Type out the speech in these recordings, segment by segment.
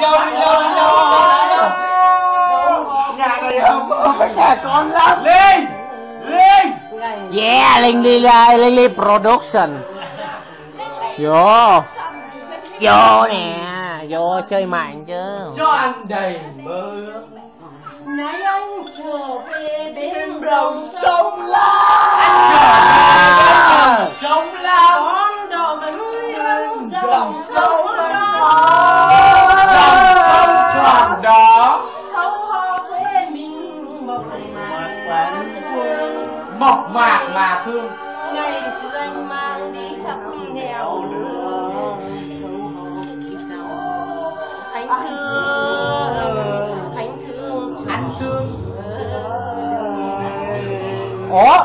đâu đi đâu nhà này không phải nhà con lắm lên lên Yeah, Linh Ly là Linh Ly Production. Vô. Vô nè, vô chơi mạnh chứ. cho anh đầy mơ Nay anh trở về bên đồng sông la mộc mạc mà thương. Ngày xưa anh mang đi khắp nẻo đường. Anh thương anh thương anh thương. Ủa?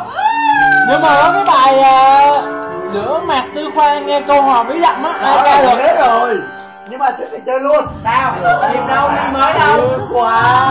Nhưng mà có cái bài uh, Lửa mạc tư khoa nghe câu hò với dặm á, ai ca được? đấy rồi. Nhưng mà trước thì chơi luôn. Sao? Tìm đâu đi mới đâu. quá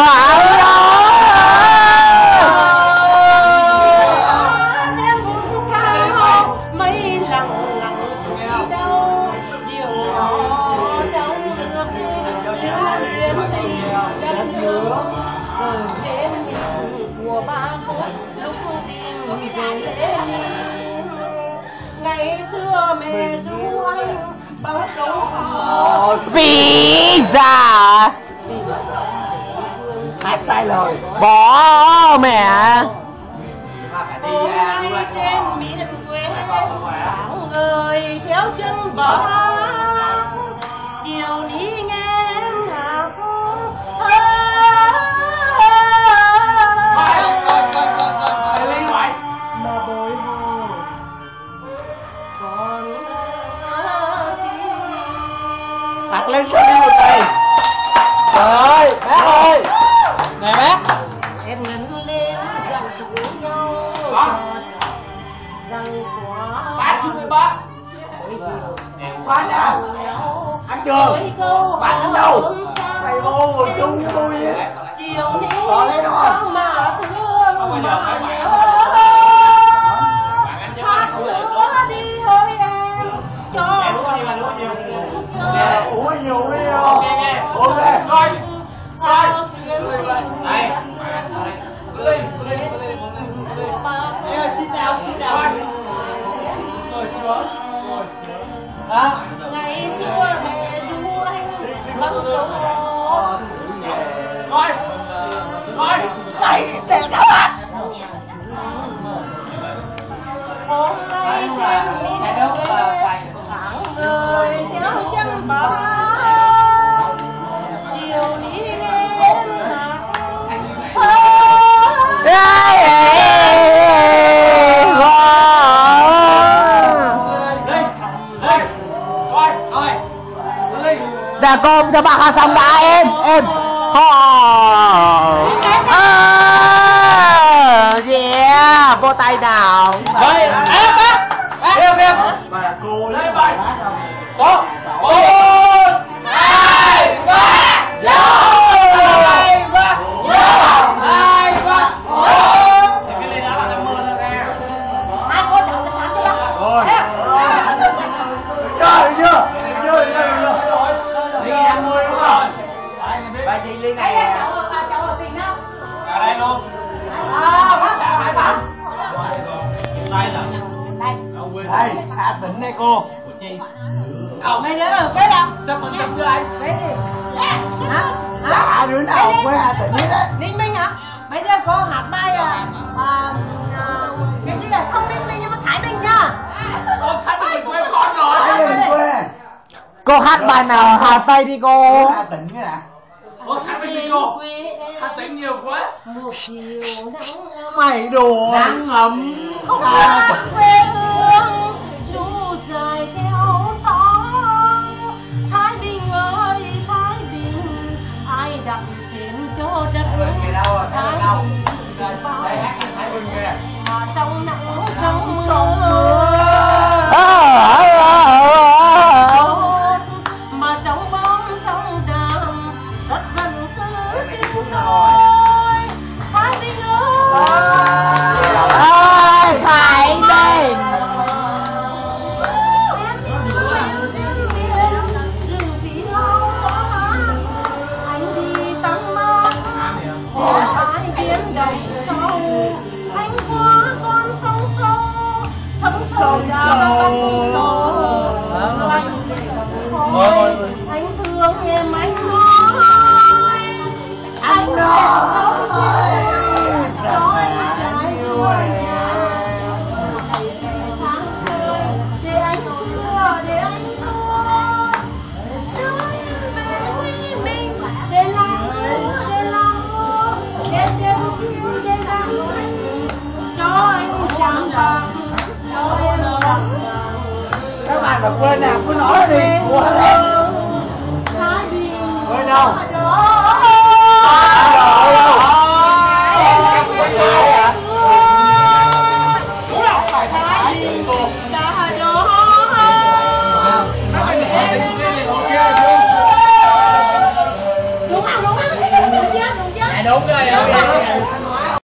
về lên ngày xưa mẹ bằng câu hò Vì già sai lời Bỏ mẹ. Trên miền quê ngời theo chân bờ chiều đi nghe phố mà bồi hồi. Còn Mặc lên sao đi một tay. Trời ơi, bác ơi Này bác. Em ngẩng lên rằng thủ nhau. Rằng quá bác xin bác. Bác nào anh trường bạn ở đâu? thầy ô ngồi chung với tôi ngày xưa mẹ ru anh bằng câu hò coi coi này để Dạ cơm cho bác Hà xong đã em em. Hò à, Yeah Vô tay nào. Rồi, em bác Em em. Bà cô lấy bài. Có Bà chị ly này Đây là chọn là tiền đâu? Ở đây luôn à bác đã phải bác Đây là đây. Hà Tĩnh đây cô. Không mày nhớ rồi cái đâu? Trăm phần trăm với anh? Cái gì hả? Dạ, đứa nào quê Hà Tĩnh hết á Ninh Minh hả? Bây giờ có hạt mai à, à, à cái gì là không Ninh Minh nhưng mà Thái Bình nha. Ô, Thái Bình quê con rồi. Thái Bình quê. Cô hát bài nào Hà Tây đi cô? Hà Tĩnh cái nè Ôi, hát với cô? Hát đánh nhiều quá. Mày đồ Nắng ấm. Không có đừng quên nè cứ nói đi quên đi quên đâu